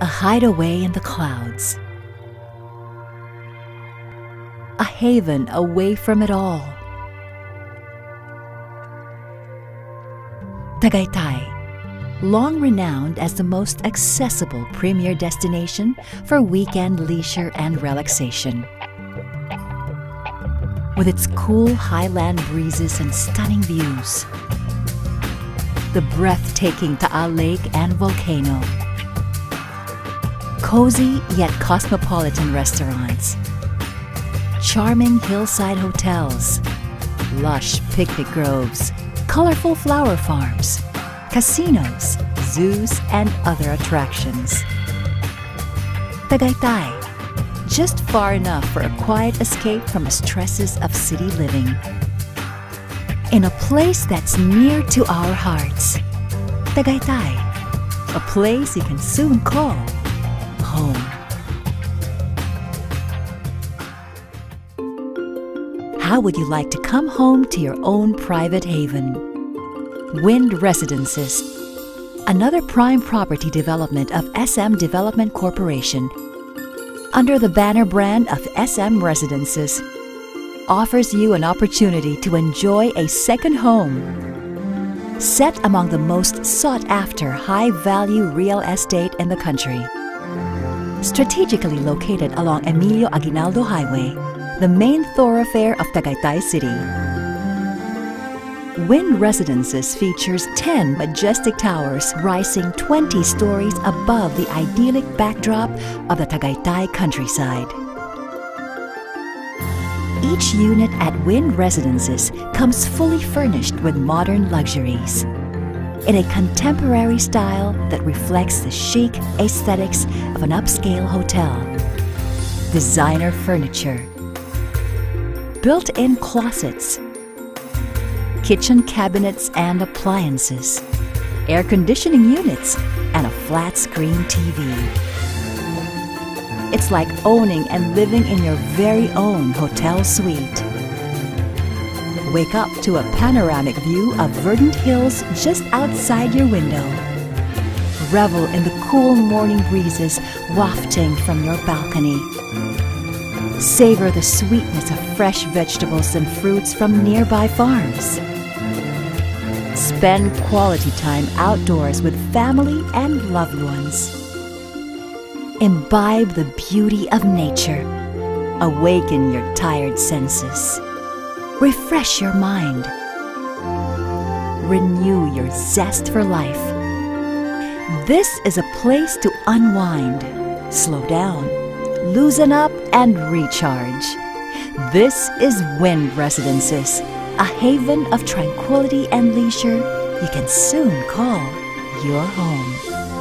a hideaway in the clouds, a haven away from it all. Tagaytay, long renowned as the most accessible premier destination for weekend leisure and relaxation. With its cool highland breezes and stunning views, the breathtaking Taal Lake and volcano, cozy yet cosmopolitan restaurants, charming hillside hotels, lush picnic groves, colorful flower farms, casinos, zoos, and other attractions. Tagaytay, just far enough for a quiet escape from the stresses of city living. In a place that's near to our hearts. Tagaytay, a place you can soon call home. How would you like to come home to your own private haven? Wind Residences, another prime property development of SM Development Corporation, under the banner brand of SM Residences, offers you an opportunity to enjoy a second home. Set among the most sought after high value real estate in the country. Strategically located along Emilio Aguinaldo Highway, the main thoroughfare of Tagaytay City. Wind Residences features 10 majestic towers rising 20 stories above the idyllic backdrop of the Tagaytay countryside. Each unit at Wind Residences comes fully furnished with modern luxuries in a contemporary style that reflects the chic aesthetics of an upscale hotel. Designer furniture, built-in closets, kitchen cabinets and appliances, air conditioning units, and a flat screen TV. It's like owning and living in your very own hotel suite. Wake up to a panoramic view of verdant hills just outside your window. Revel in the cool morning breezes wafting from your balcony. Savor the sweetness of fresh vegetables and fruits from nearby farms. Spend quality time outdoors with family and loved ones. Imbibe the beauty of nature. Awaken your tired senses. Refresh your mind. Renew your zest for life. This is a place to unwind, slow down, loosen up, and recharge. This is Wind Residences, a haven of tranquility and leisure you can soon call your home.